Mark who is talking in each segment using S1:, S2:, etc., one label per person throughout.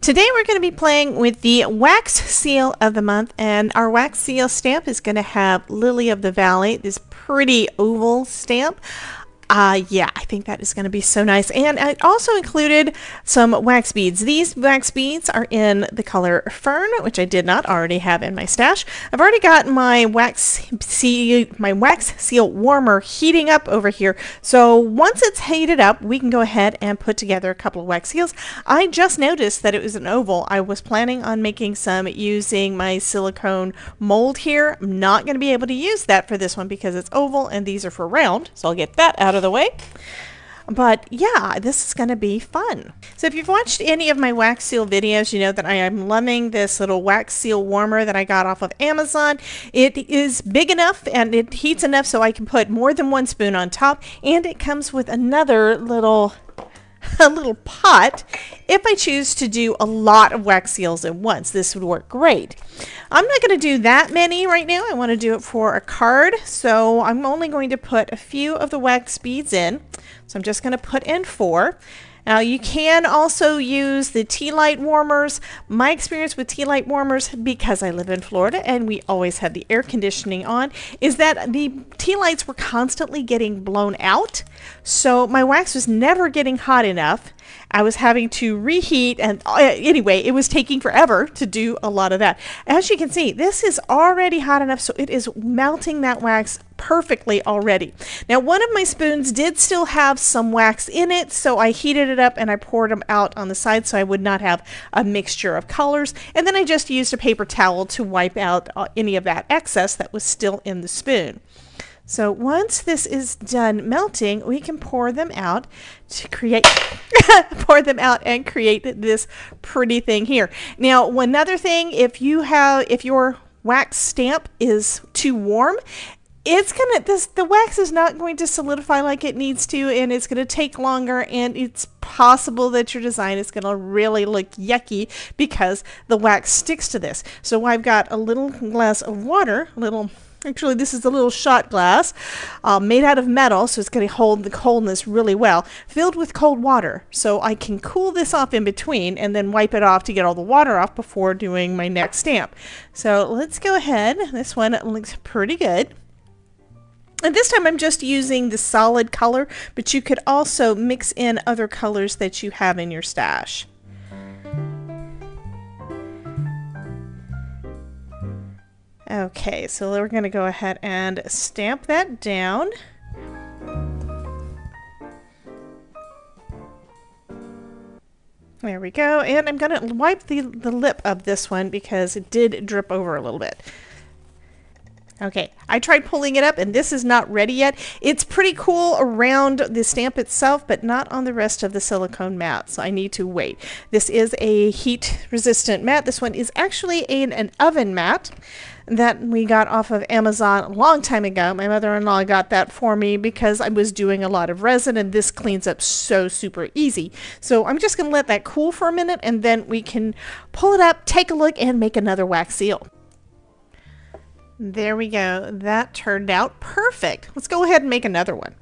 S1: Today we're going to be playing with the wax seal of the month and our wax seal stamp is going to have Lily of the Valley, this pretty oval stamp. Uh, yeah, I think that is going to be so nice. And I also included some wax beads. These wax beads are in the color Fern, which I did not already have in my stash. I've already got my wax seal, my wax seal warmer heating up over here. So once it's heated up, we can go ahead and put together a couple of wax seals. I just noticed that it was an oval. I was planning on making some using my silicone mold here. I'm not going to be able to use that for this one because it's oval and these are for round. So I'll get that out of of the way. But yeah, this is going to be fun. So if you've watched any of my wax seal videos, you know that I am loving this little wax seal warmer that I got off of Amazon. It is big enough and it heats enough so I can put more than one spoon on top. And it comes with another little a little pot if I choose to do a lot of wax seals at once. This would work great. I'm not going to do that many right now. I want to do it for a card. So I'm only going to put a few of the wax beads in. So I'm just going to put in four. Now you can also use the tea light warmers. My experience with tea light warmers, because I live in Florida and we always have the air conditioning on, is that the tea lights were constantly getting blown out. So my wax was never getting hot enough. I was having to reheat and uh, anyway, it was taking forever to do a lot of that. As you can see, this is already hot enough so it is melting that wax perfectly already. Now one of my spoons did still have some wax in it so I heated it up and I poured them out on the side so I would not have a mixture of colors and then I just used a paper towel to wipe out uh, any of that excess that was still in the spoon. So once this is done melting, we can pour them out to create, pour them out and create this pretty thing here. Now, another thing, if you have, if your wax stamp is too warm, it's gonna this the wax is not going to solidify like it needs to and it's gonna take longer and it's possible that your design is gonna really look yucky because the wax sticks to this so I've got a little glass of water a little Actually, this is a little shot glass uh, made out of metal, so it's going to hold the coldness really well, filled with cold water. So I can cool this off in between and then wipe it off to get all the water off before doing my next stamp. So let's go ahead. This one looks pretty good. And this time I'm just using the solid color, but you could also mix in other colors that you have in your stash. Okay, so we're going to go ahead and stamp that down. There we go. And I'm going to wipe the, the lip of this one because it did drip over a little bit. Okay, I tried pulling it up and this is not ready yet. It's pretty cool around the stamp itself, but not on the rest of the silicone mat, so I need to wait. This is a heat resistant mat. This one is actually an, an oven mat that we got off of Amazon a long time ago. My mother-in-law got that for me because I was doing a lot of resin and this cleans up so super easy. So I'm just going to let that cool for a minute and then we can pull it up, take a look, and make another wax seal. There we go. That turned out perfect. Let's go ahead and make another one.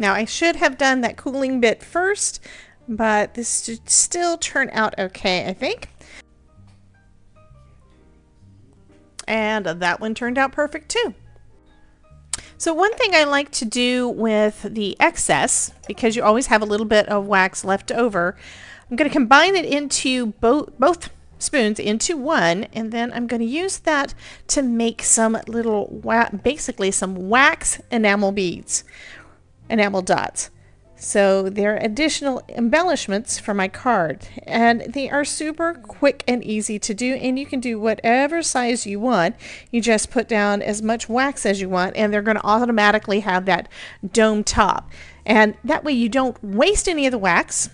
S1: Now I should have done that cooling bit first, but this should still turn out okay, I think. And that one turned out perfect too. So one thing I like to do with the excess, because you always have a little bit of wax left over, I'm going to combine it into both, both spoons into one and then I'm going to use that to make some little basically some wax enamel beads enamel dots. So they're additional embellishments for my card and they are super quick and easy to do and you can do whatever size you want. You just put down as much wax as you want and they're going to automatically have that dome top. And that way you don't waste any of the wax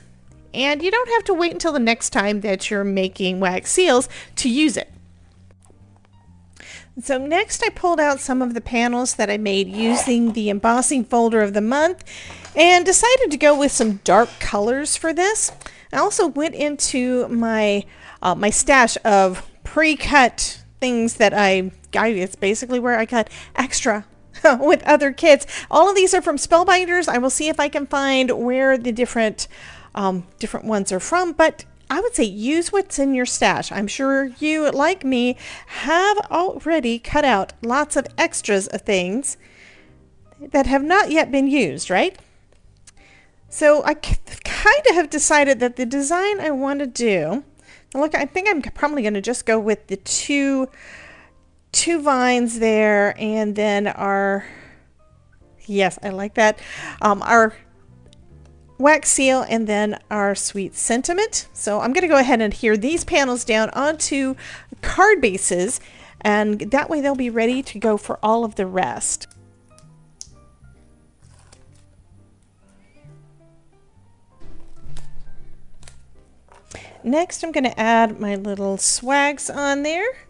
S1: and you don't have to wait until the next time that you're making wax seals to use it. So next I pulled out some of the panels that I made using the embossing folder of the month and decided to go with some dark colors for this. I also went into my uh, my stash of pre-cut things that I, I it's basically where I cut extra with other kits. All of these are from Spellbinders. I will see if I can find where the different um, different ones are from, but I would say use what's in your stash. I'm sure you, like me, have already cut out lots of extras of things that have not yet been used, right? So I kind of have decided that the design I want to do, look, I think I'm probably going to just go with the two, two vines there and then our, yes, I like that, um, our wax seal and then our sweet sentiment. So I'm going to go ahead and adhere these panels down onto card bases and that way they'll be ready to go for all of the rest. Next I'm going to add my little swags on there.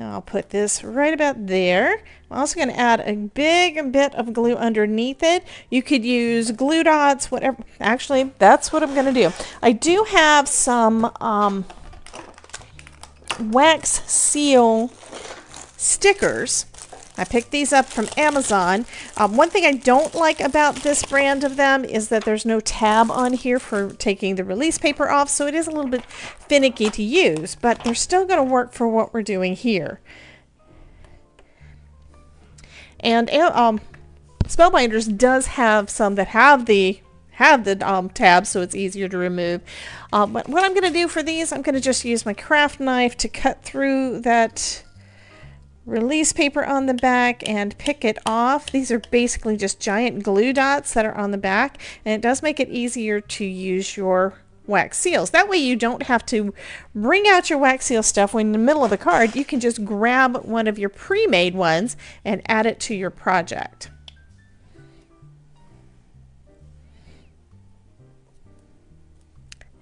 S1: And I'll put this right about there. I'm also going to add a big bit of glue underneath it. You could use glue dots, whatever. Actually, that's what I'm going to do. I do have some um, wax seal stickers I picked these up from Amazon. Um, one thing I don't like about this brand of them is that there's no tab on here for taking the release paper off, so it is a little bit finicky to use, but they're still going to work for what we're doing here. And um, Spellbinders does have some that have the have the um, tabs so it's easier to remove. Uh, but what I'm going to do for these, I'm going to just use my craft knife to cut through that release paper on the back and pick it off. These are basically just giant glue dots that are on the back and it does make it easier to use your wax seals. That way you don't have to bring out your wax seal stuff when in the middle of the card. You can just grab one of your pre-made ones and add it to your project.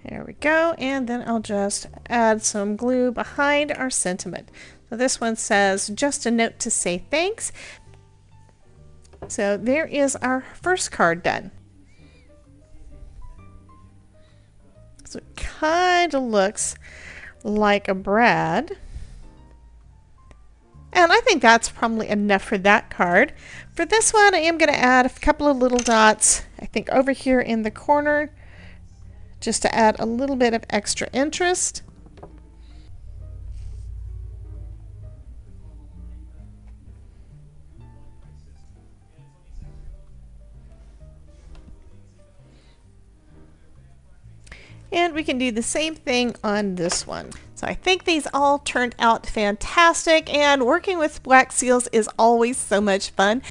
S1: There we go, and then I'll just add some glue behind our sentiment. So this one says, just a note to say thanks. So there is our first card done. So it kind of looks like a Brad. And I think that's probably enough for that card. For this one, I am going to add a couple of little dots, I think over here in the corner, just to add a little bit of extra interest. And we can do the same thing on this one. So I think these all turned out fantastic and working with wax seals is always so much fun.